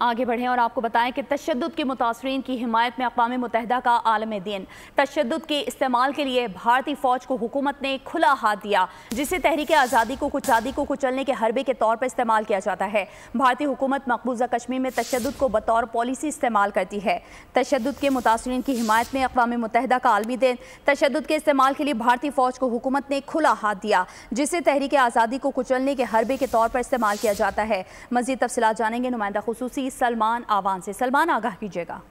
आगे बढ़ें और आपको बताएँ कि तशद के मुतासरीन की हिमायत में अकवा मुतहदा का आलम दिन। तशद के इस्तेमाल के लिए भारतीय फ़ौज को हुकूमत ने खुला हाथ दिया जिसे तहरीक आज़ादी को कुचादी को कुचलने के हरबे के तौर पर इस्तेमाल किया जाता है। भारतीय हुकूमत मकबूजा कश्मीर में तशद को बतौर पॉलिसी इस्तेमाल करती है। तशद के मुतासरीन की हिमायत में अकवा मुतहदा का आलमी दिन। तशद के इस्तेमाल के लिए भारतीय फ़ौज को हुकूमत ने खुला हाथ दिया जिसे तहरीक आज़ादी को कुचलने के हरबे के तौर पर इस्तेमाल किया जाता है। मजीद तफसला जानेंगे नुमाइंदा खसूसी। सलमान आवान से। सलमान आगाह कीजिएगा।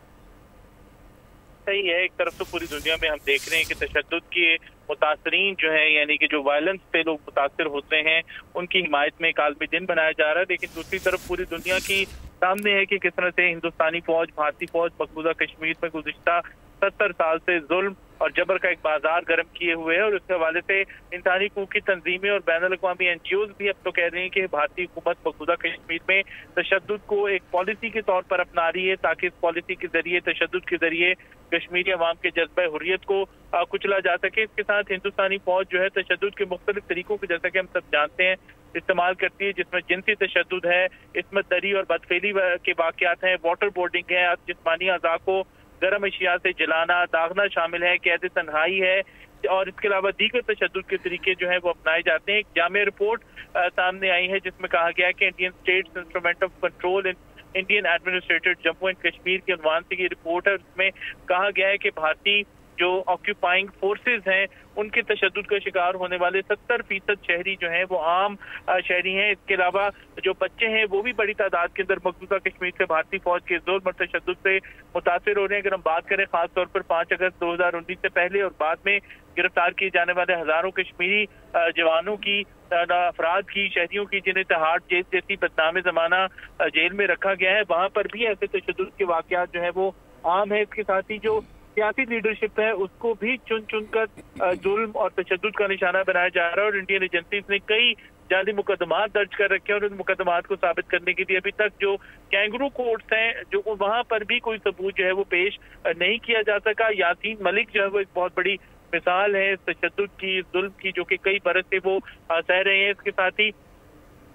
सही है, एक तरफ़ तो पूरी दुनिया में हम देख रहे हैं कि तशद के मुतासरीन जो है, यानी कि जो वायलेंस पे लोग मुतासर होते हैं, उनकी हिमायत में एक आलमी दिन बनाया जा रहा है। लेकिन दूसरी तरफ़ पूरी दुनिया की सामने है कि किस तरह से हिंदुस्तानी फौज, भारतीय फौज, मकबूजा कश्मीर में गुजशत सत्तर साल से जुल्म और जबर का एक बाज़ार गर्म किए हुए है और उसके हवाले से इंसानी हकूक की तंजीमें और बैन अवी एन जी ओज भी अब तो कह रही हैं कि भारतीय हुकूमत मकबूजा कश्मीर में तशद को एक पॉलिसी के तौर पर अपना रही है ताकि इस पॉलिसी के ज़रिए तशद के ज़रिए कश्मीरी अवाम के जज्बा हुरियत को कुचला जा सके। इसके साथ हिंदुस्तानी फौज जो है तशद के मुख्तलिफ़ तरीकों के, जैसा कि हम सब जानते हैं, इस्तेमाल करती है, जिसमें जिनसी तशद है, इसमें दरी और बदफेली के वाकत हैं वाटर बोर्डिंग है जिसमानी अजा को गर्म अशिया से जलाना, दागना शामिल है, कैद तनहाई है और इसके अलावा दीगर तशद के तरीके जो है वो अपनाए जाते हैं। एक जाम रिपोर्ट सामने आई है जिसमें कहा गया कि Indian states instrument of control in Indian administrator Jammu and Kashmir के अनुमान से ये रिपोर्ट है। उसमें कहा गया है कि भारतीय जो ऑक्यूपाइंग फोर्सेज हैं, उनके तशद का शिकार होने वाले सत्तर फ़ीसद शहरी जो हैं, वो आम शहरी हैं। इसके अलावा जो बच्चे हैं, वो भी बड़ी तादाद के अंदर मकबूजा कश्मीर से भारतीय फौज के ज़ोर मर तशद से मुतासर हो रहे हैं। अगर हम बात करें खासतौर पर पाँच अगस्त दो हज़ार उन्नीस से पहले और बाद में गिरफ़्तार किए जाने वाले हज़ारों कश्मीरी जवानों की अफराद की, शहरियों की, जिन्हें तिहाड़ जेल जैसी बदनाम जमाना जेल में रखा गया है, वहाँ पर भी ऐसे तशद के वाकत जो है, वो आम है। इसके साथ ही जो सियासी लीडरशिप है, उसको भी चुन चुन कर जुल्म और तशद का निशाना बनाया जा रहा है और इंडियन एजेंसीज ने कई जाली मुकदमा दर्ज कर रखे हैं और उन मुकदमात को साबित करने के लिए अभी तक जो कैंगरू कोर्ट्स हैं, जो वहाँ पर भी कोई सबूत जो है वो पेश नहीं किया जा सका। यासीन मलिक जो है वो एक बहुत बड़ी मिसाल है तशद की, जुल्म की, जो कि कई बरस से वो सह रहे हैं। इसके साथ ही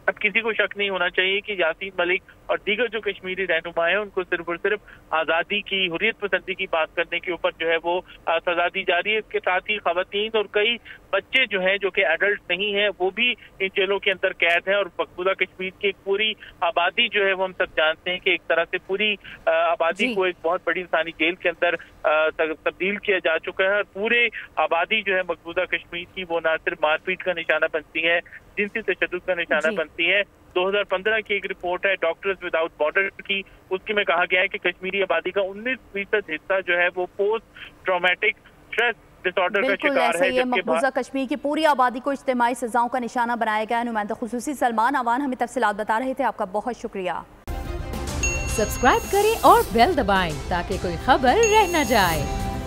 अब किसी को शक नहीं होना चाहिए कि यासीन मलिक और दीगर जो कश्मीरी रहनुमा है उनको सिर्फ़ और सिर्फ़ आज़ादी की हुरियत पसंदी की बात करने के ऊपर जो है वो सजा दी जा रही है। इसके साथ ही खातन और कई बच्चे जो हैं जो कि एडल्ट नहीं है वो भी इन जेलों के अंदर कैद हैं और मकबूजा कश्मीर की एक पूरी आबादी जो है वो हम सब जानते हैं कि एक तरह से पूरी आबादी को एक बहुत बड़ी इंसानी जेल के अंदर तब्दील किया जा चुका है और पूरे आबादी जो है मकबूजा कश्मीर की वो ना सिर्फ़ मारपीट का निशाना बनती है जिनसी तशद का निशाना बनती है। 2015 की एक रिपोर्ट है डॉक्टर्स विदाउट बॉर्डर की। उसकी में कहा गया है कि कश्मीरी आबादी का 19 फ़ीसद हिस्सा जो है वो पोस्ट ट्रोमेटिक स्ट्रेस डिसऑर्डर का शिकार है मकबूजा कश्मीर की पूरी आबादी को इज्तमाही सजाओं का निशाना बनाया गया है। नुमाइंदा खसूसी सलमान अवान हमें तफसीत बता रहे थे। आपका बहुत शुक्रिया। सब्सक्राइब करें और बेल दबाएँ ताकि कोई खबर रह न जाए।